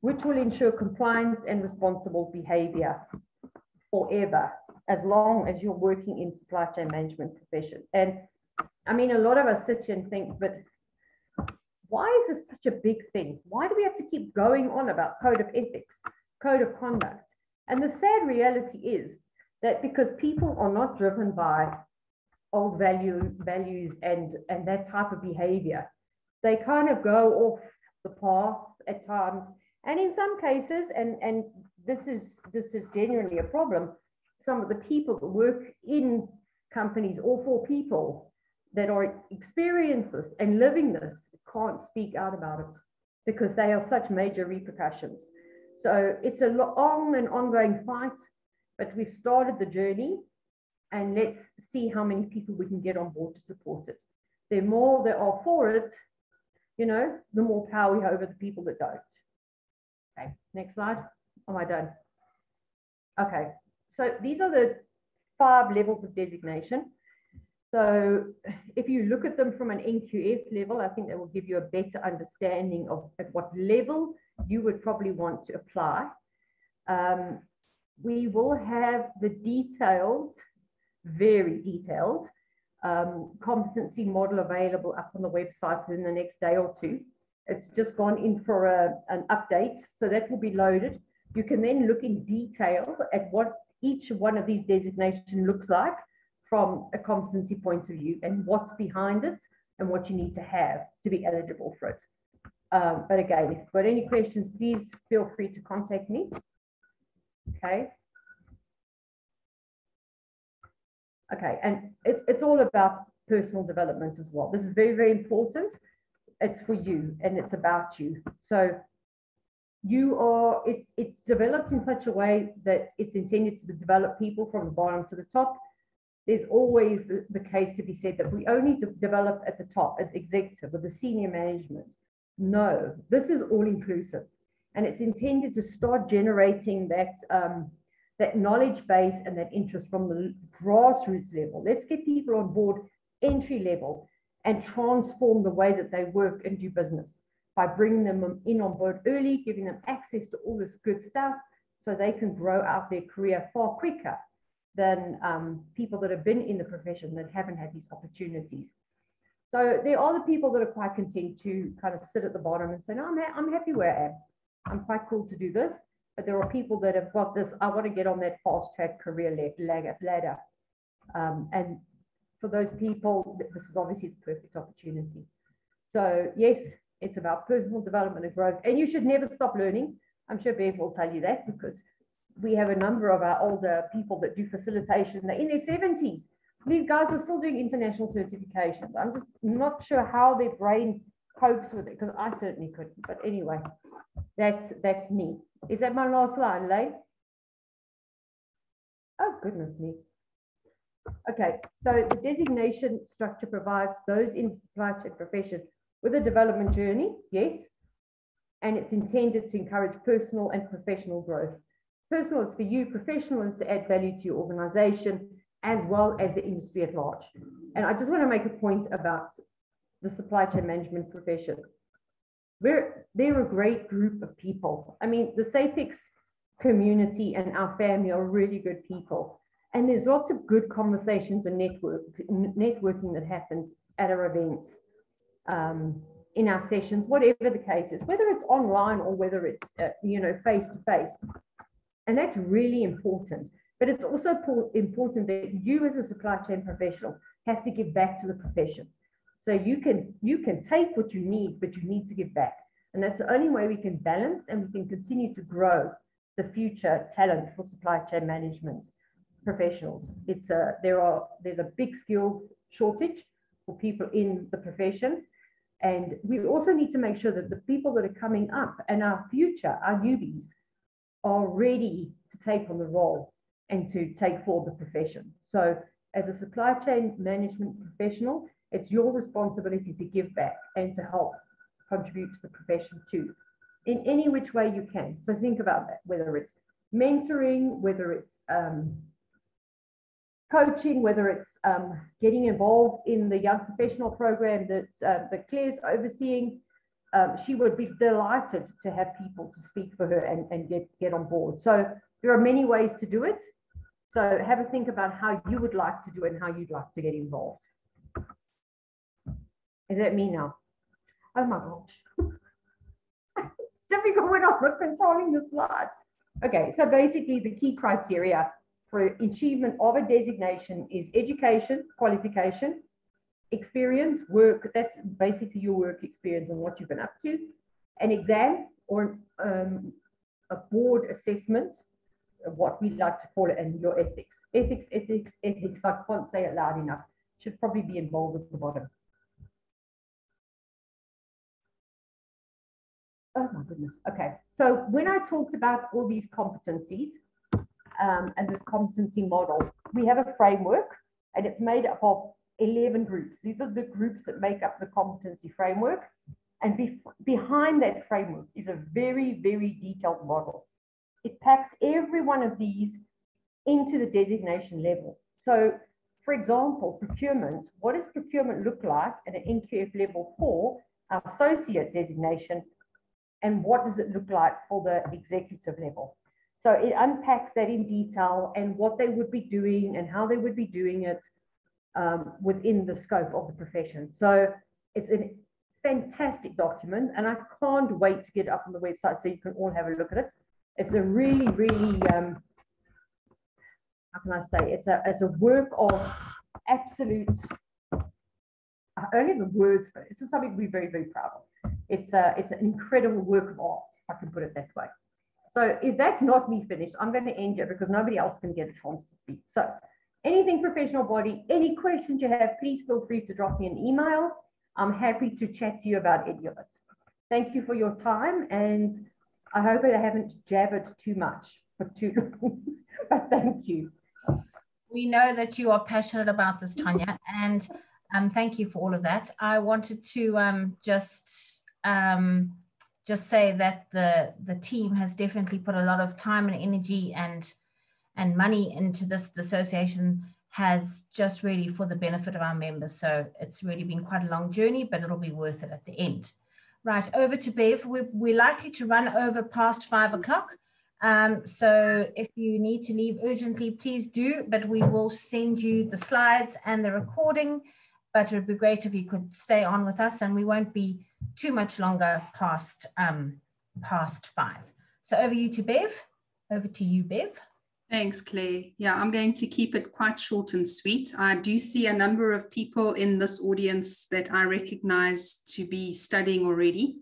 which will ensure compliance and responsible behavior forever, as long as you're working in supply chain management profession. And I mean, a lot of us sit here and think, but why is this such a big thing? Why do we have to keep going on about code of ethics, code of conduct? And the sad reality is that because people are not driven by old value values and and that type of behavior they kind of go off the path at times and in some cases and and this is this is genuinely a problem some of the people that work in companies or for people that are experiencing this and living this can't speak out about it because they are such major repercussions so it's a long and ongoing fight but we've started the journey and let's see how many people we can get on board to support it. The more there are for it, you know, the more power we have over the people that don't. Okay, next slide. Am I done? Okay, so these are the five levels of designation. So if you look at them from an NQF level, I think that will give you a better understanding of at what level you would probably want to apply. Um, we will have the detailed very detailed um, competency model available up on the website within the next day or two. It's just gone in for a, an update, so that will be loaded. You can then look in detail at what each one of these designation looks like from a competency point of view and what's behind it and what you need to have to be eligible for it. Um, but again, if you've got any questions, please feel free to contact me. Okay. Okay, and it, it's all about personal development as well. This is very, very important. It's for you and it's about you. So you are, it's, it's developed in such a way that it's intended to develop people from the bottom to the top. There's always the, the case to be said that we only de develop at the top, at executive or the senior management. No, this is all inclusive and it's intended to start generating that um, that knowledge base and that interest from the grassroots level. Let's get people on board entry level and transform the way that they work and do business by bringing them in on board early, giving them access to all this good stuff so they can grow out their career far quicker than um, people that have been in the profession that haven't had these opportunities. So there are the people that are quite content to kind of sit at the bottom and say, no, I'm, ha I'm happy where I am. I'm quite cool to do this. But there are people that have got this, I want to get on that fast track career ladder. Um, and for those people, this is obviously the perfect opportunity. So yes, it's about personal development and growth. And you should never stop learning. I'm sure Bev will tell you that because we have a number of our older people that do facilitation. They're in their 70s. These guys are still doing international certifications. I'm just not sure how their brain copes with it because I certainly couldn't. But anyway, that's that's me. Is that my last line, Lay? Oh, goodness me. Okay, so the designation structure provides those in the supply chain profession with a development journey, yes, and it's intended to encourage personal and professional growth. Personal it's for you, professional it's to add value to your organization as well as the industry at large. And I just want to make a point about the supply chain management profession. We're, they're a great group of people. I mean, the SAPICS community and our family are really good people. And there's lots of good conversations and network, networking that happens at our events, um, in our sessions, whatever the case is, whether it's online or whether it's, uh, you know, face to face. And that's really important. But it's also important that you as a supply chain professional have to give back to the profession. So you can you can take what you need, but you need to give back. And that's the only way we can balance and we can continue to grow the future talent for supply chain management professionals. It's a there are there's a big skills shortage for people in the profession. And we also need to make sure that the people that are coming up and our future, our newbies, are ready to take on the role and to take forward the profession. So as a supply chain management professional, it's your responsibility to give back and to help contribute to the profession too, in any which way you can. So think about that, whether it's mentoring, whether it's um, coaching, whether it's um, getting involved in the young professional program that, uh, that Claire's overseeing, um, she would be delighted to have people to speak for her and, and get, get on board. So there are many ways to do it. So have a think about how you would like to do it and how you'd like to get involved. Is that me now? Oh my gosh. it's difficult I'm not controlling the slides. Okay, so basically the key criteria for achievement of a designation is education, qualification, experience, work, that's basically your work experience and what you've been up to, an exam or um, a board assessment, what we like to call it, and your ethics. Ethics, ethics, ethics, I can't say it loud enough, should probably be involved at the bottom. Oh my goodness. Okay. So when I talked about all these competencies um, and this competency model, we have a framework and it's made up of 11 groups. These are the groups that make up the competency framework. And be behind that framework is a very, very detailed model. It packs every one of these into the designation level. So, for example, procurement, what does procurement look like at an NQF level four, our associate designation, and what does it look like for the executive level? So it unpacks that in detail and what they would be doing and how they would be doing it um, within the scope of the profession. So it's a fantastic document and I can't wait to get it up on the website so you can all have a look at it. It's a really, really, um, how can I say, it's a, it's a work of absolute, I only have the words for it. It's just something we're very, very proud of. It's, a, it's an incredible work of art, if I can put it that way. So if that's not me finished, I'm going to end it because nobody else can get a chance to speak. So anything professional body, any questions you have, please feel free to drop me an email. I'm happy to chat to you about any of it. Thank you for your time and I hope I haven't jabbered too much for too long, but thank you. We know that you are passionate about this, Tanya, and um, thank you for all of that. I wanted to um, just um, just say that the the team has definitely put a lot of time and energy and and money into this. The association has just really for the benefit of our members. So it's really been quite a long journey, but it'll be worth it at the end. Right, over to Bev. We're, we're likely to run over past five o'clock. Um, so if you need to leave urgently, please do, but we will send you the slides and the recording. But it would be great if you could stay on with us and we won't be too much longer past, um, past five. So over you to Bev. Over to you, Bev. Thanks, Claire. Yeah, I'm going to keep it quite short and sweet. I do see a number of people in this audience that I recognize to be studying already.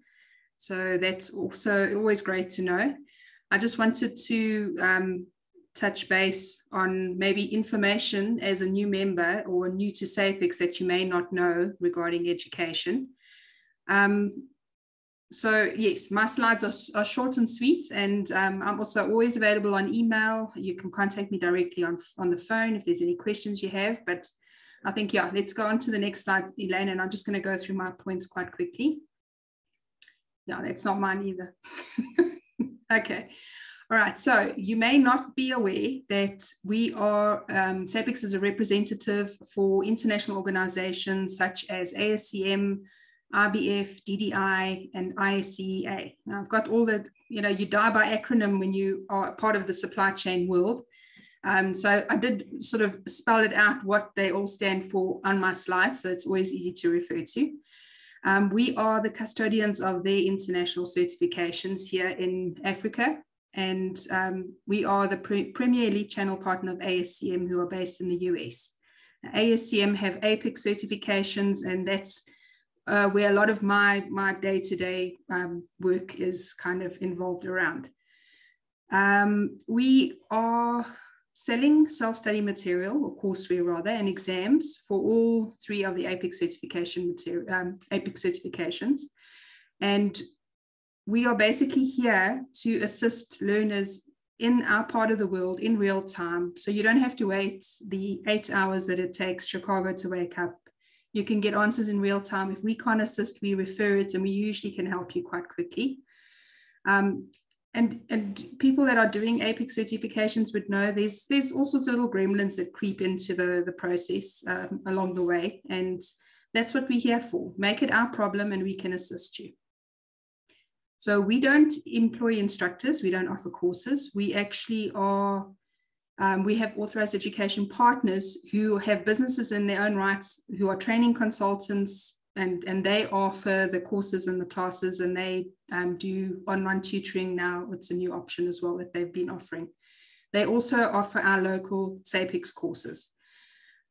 So that's also always great to know. I just wanted to um, touch base on maybe information as a new member or new to SAPICS that you may not know regarding education. Um, so yes, my slides are, are short and sweet, and um, I'm also always available on email. You can contact me directly on, on the phone if there's any questions you have. But I think, yeah, let's go on to the next slide, Elaine, and I'm just going to go through my points quite quickly. Yeah, that's not mine either. okay. All right, so you may not be aware that we are, um, is a representative for international organizations such as ASCM, IBF, DDI, and ISCEA. Now, I've got all the, you know, you die by acronym when you are part of the supply chain world. Um, so I did sort of spell it out what they all stand for on my slide, so it's always easy to refer to. Um, we are the custodians of their international certifications here in Africa, and um, we are the pre premier elite channel partner of ASCM, who are based in the US. ASCM have APICS certifications, and that's uh, where a lot of my my day to day work is kind of involved around. Um, we are selling self-study material or courseware rather and exams for all three of the APICS certification material um, APICS certifications and we are basically here to assist learners in our part of the world in real time so you don't have to wait the eight hours that it takes chicago to wake up you can get answers in real time. If we can't assist we refer it and we usually can help you quite quickly. Um, and and people that are doing APICS certifications would know there's there's all sorts of little gremlins that creep into the the process um, along the way and that's what we're here for. Make it our problem and we can assist you. So we don't employ instructors. We don't offer courses. We actually are um, we have authorized education partners who have businesses in their own rights who are training consultants and and they offer the courses and the classes and they um, do online tutoring now. It's a new option as well that they've been offering. They also offer our local SAPICS courses.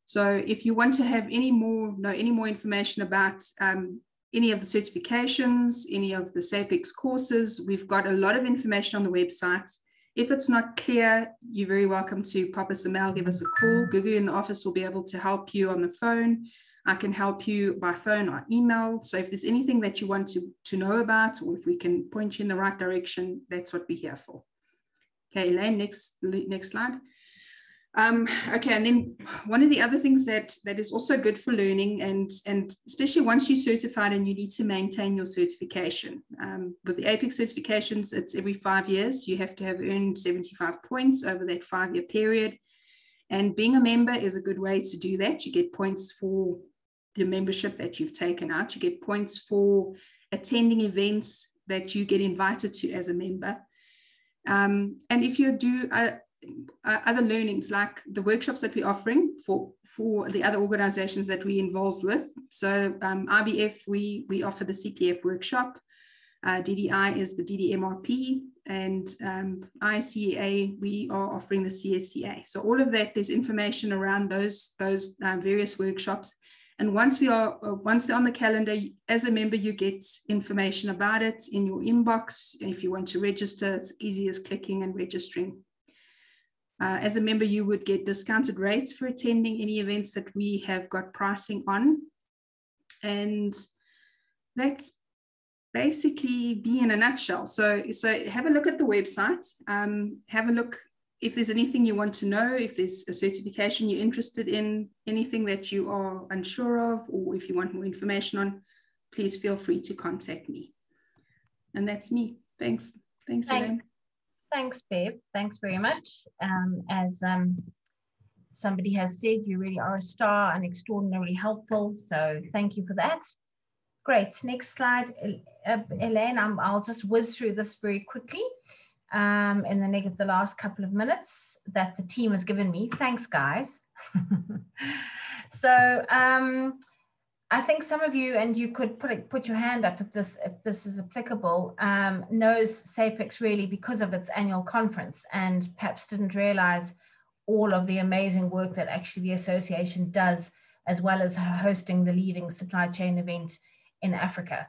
So if you want to have any more know any more information about um, any of the certifications any of the SAPICS courses we've got a lot of information on the website if it's not clear you're very welcome to pop us a mail give us a call Gugu in the office will be able to help you on the phone I can help you by phone or email. So if there's anything that you want to, to know about, or if we can point you in the right direction, that's what we're here for. Okay, Elaine, next, next slide. Um, okay, and then one of the other things that that is also good for learning, and and especially once you're certified and you need to maintain your certification. Um, with the APICS certifications, it's every five years. You have to have earned 75 points over that five-year period. And being a member is a good way to do that. You get points for the membership that you've taken out. You get points for attending events that you get invited to as a member. Um, and if you do uh, other learnings like the workshops that we're offering for, for the other organizations that we're involved with. So um, IBF, we, we offer the CPF workshop. Uh, DDI is the DDMRP and um, ISCEA, we are offering the CSCA. So all of that, there's information around those, those uh, various workshops and once we are, uh, once they're on the calendar, as a member, you get information about it in your inbox. And if you want to register, it's easy as clicking and registering. Uh, as a member, you would get discounted rates for attending any events that we have got pricing on. And that's basically be in a nutshell. So, so have a look at the website, um, have a look if there's anything you want to know, if there's a certification you're interested in, anything that you are unsure of, or if you want more information on, please feel free to contact me. And that's me. Thanks. Thanks, Thanks, Elaine. Thanks, Bev. Thanks very much. Um, as um, somebody has said, you really are a star and extraordinarily helpful. So thank you for that. Great. Next slide, uh, Elaine. i will just whiz through this very quickly um, in the the last couple of minutes that the team has given me. Thanks, guys. so um, I think some of you, and you could put it, put your hand up if this if this is applicable, um, knows SAPICS really because of its annual conference, and perhaps didn't realize all of the amazing work that actually the association does, as well as hosting the leading supply chain event in Africa.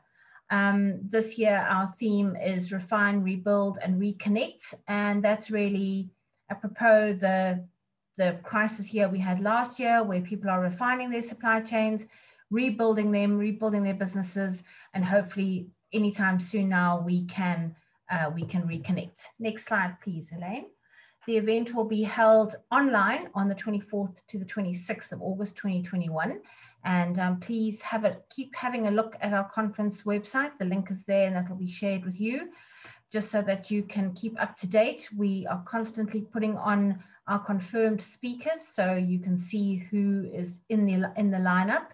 Um, this year, our theme is refine, rebuild, and reconnect. And that's really apropos the, the crisis here we had last year, where people are refining their supply chains, rebuilding them, rebuilding their businesses, and hopefully anytime soon now we can uh, we can reconnect. Next slide, please, Elaine. The event will be held online on the 24th to the 26th of August 2021. And um, please have a, keep having a look at our conference website. The link is there and that will be shared with you just so that you can keep up to date. We are constantly putting on our confirmed speakers so you can see who is in the, in the lineup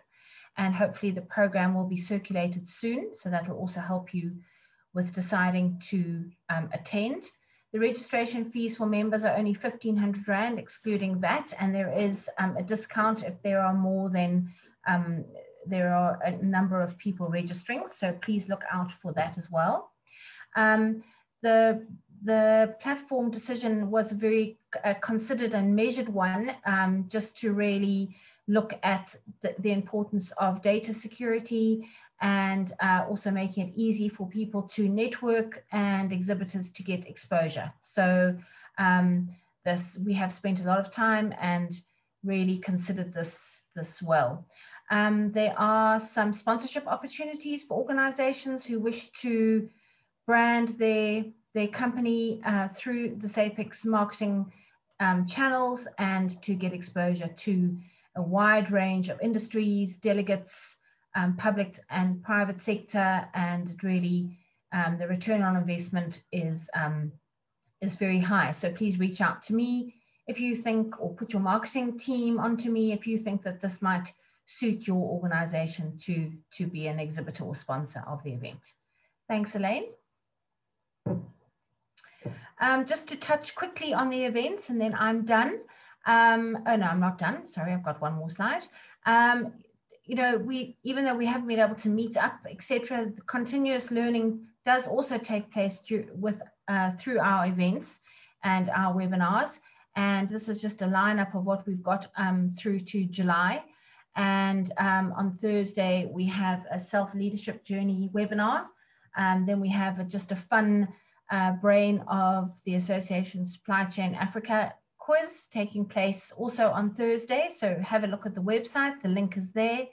and hopefully the program will be circulated soon. So that'll also help you with deciding to um, attend. The registration fees for members are only 1500 Rand, excluding VAT, and there is um, a discount if there are more than, um, there are a number of people registering. So please look out for that as well. Um, the, the platform decision was a very uh, considered and measured one, um, just to really look at the, the importance of data security and uh, also making it easy for people to network and exhibitors to get exposure. So um, this we have spent a lot of time and really considered this, this well. Um, there are some sponsorship opportunities for organizations who wish to brand their, their company uh, through the SAPICS marketing um, channels and to get exposure to a wide range of industries, delegates, um, public and private sector, and really um, the return on investment is um, is very high. So please reach out to me if you think, or put your marketing team onto me if you think that this might suit your organization to to be an exhibitor or sponsor of the event. Thanks, Elaine. Um, just to touch quickly on the events, and then I'm done. Um, oh no, I'm not done. Sorry, I've got one more slide. Um, you know, we even though we haven't been able to meet up, etc., continuous learning does also take place with uh, through our events and our webinars. And this is just a lineup of what we've got um, through to July. And um, on Thursday, we have a self-leadership journey webinar. Um, then we have a, just a fun uh, brain of the Association Supply Chain Africa quiz taking place also on Thursday. So have a look at the website, the link is there.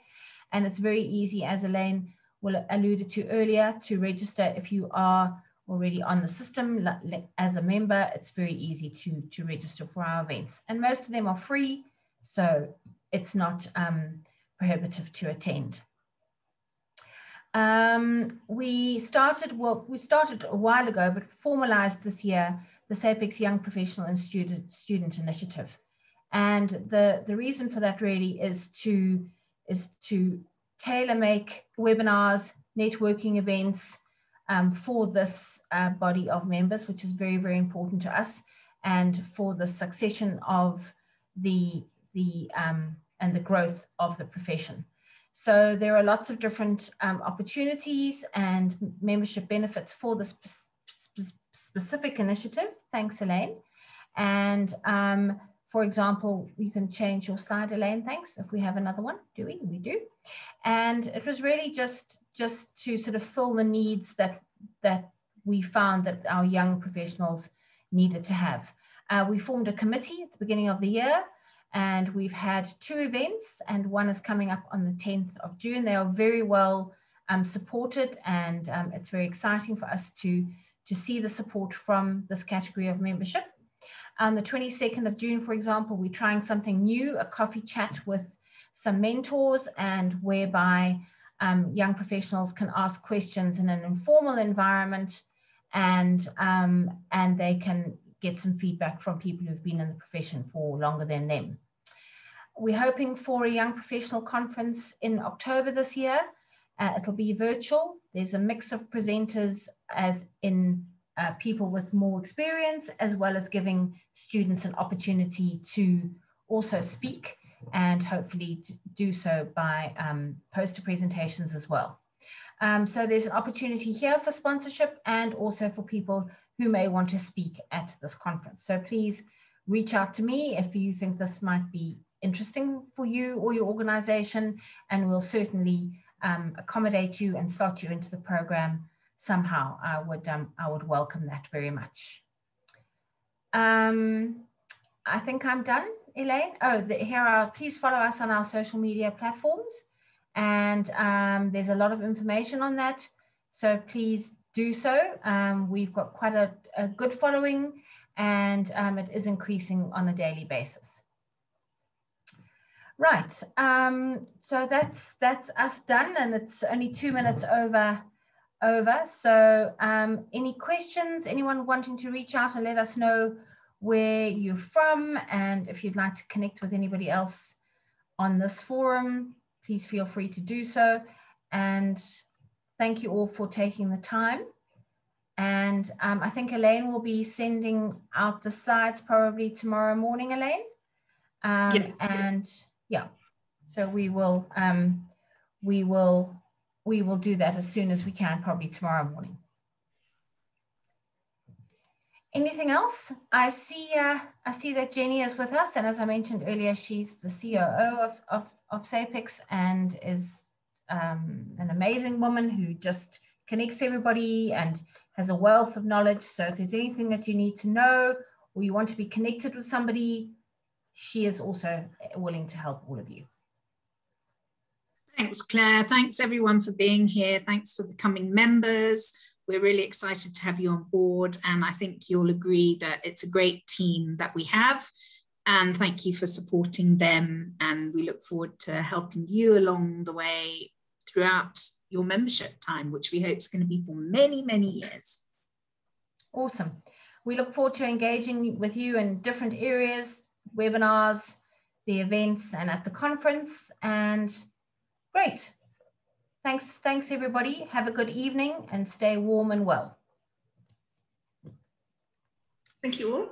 And it's very easy, as Elaine will alluded to earlier, to register if you are already on the system as a member. It's very easy to, to register for our events. And most of them are free, so it's not um, prohibitive to attend. Um, we started, well, we started a while ago, but formalized this year the SAPICS Young Professional and Student, Student Initiative. And the, the reason for that really is to is to tailor make webinars, networking events um, for this uh, body of members, which is very, very important to us, and for the succession of the, the um, and the growth of the profession. So there are lots of different um, opportunities and membership benefits for this specific initiative. Thanks, Elaine. And um, for example, you can change your slide, Elaine, thanks. If we have another one, do we? We do. And it was really just, just to sort of fill the needs that, that we found that our young professionals needed to have. Uh, we formed a committee at the beginning of the year and we've had two events and one is coming up on the 10th of June. They are very well um, supported and um, it's very exciting for us to, to see the support from this category of membership. On the 22nd of June, for example, we're trying something new, a coffee chat with some mentors and whereby um, young professionals can ask questions in an informal environment and, um, and they can get some feedback from people who've been in the profession for longer than them. We're hoping for a young professional conference in October this year. Uh, it'll be virtual. There's a mix of presenters as in uh, people with more experience, as well as giving students an opportunity to also speak and hopefully do so by um, poster presentations as well. Um, so there's an opportunity here for sponsorship and also for people who may want to speak at this conference. So please reach out to me if you think this might be interesting for you or your organization, and we'll certainly um, accommodate you and slot you into the program somehow, I would, um, I would welcome that very much. Um, I think I'm done, Elaine. Oh, the, here are, please follow us on our social media platforms. And um, there's a lot of information on that. So please do so. Um, we've got quite a, a good following and um, it is increasing on a daily basis. Right, um, so that's that's us done, and it's only two minutes over. Over. So, um, any questions? Anyone wanting to reach out and let us know where you're from, and if you'd like to connect with anybody else on this forum, please feel free to do so. And thank you all for taking the time. And um, I think Elaine will be sending out the slides probably tomorrow morning, Elaine. Um, yeah. And yeah, so we will um, we will we will do that as soon as we can, probably tomorrow morning. Anything else? I see uh, I see that Jenny is with us, and as I mentioned earlier, she's the COO of of, of SAPICS and is um, an amazing woman who just connects everybody and has a wealth of knowledge. So if there's anything that you need to know or you want to be connected with somebody, she is also eh, willing to help all of you. Thanks, Claire. Thanks everyone for being here. Thanks for becoming members. We're really excited to have you on board. And I think you'll agree that it's a great team that we have. And thank you for supporting them. And we look forward to helping you along the way throughout your membership time, which we hope is going to be for many, many years. Awesome. We look forward to engaging with you in different areas, webinars, the events, and at the conference. And great. Thanks, thanks everybody. Have a good evening and stay warm and well. Thank you all.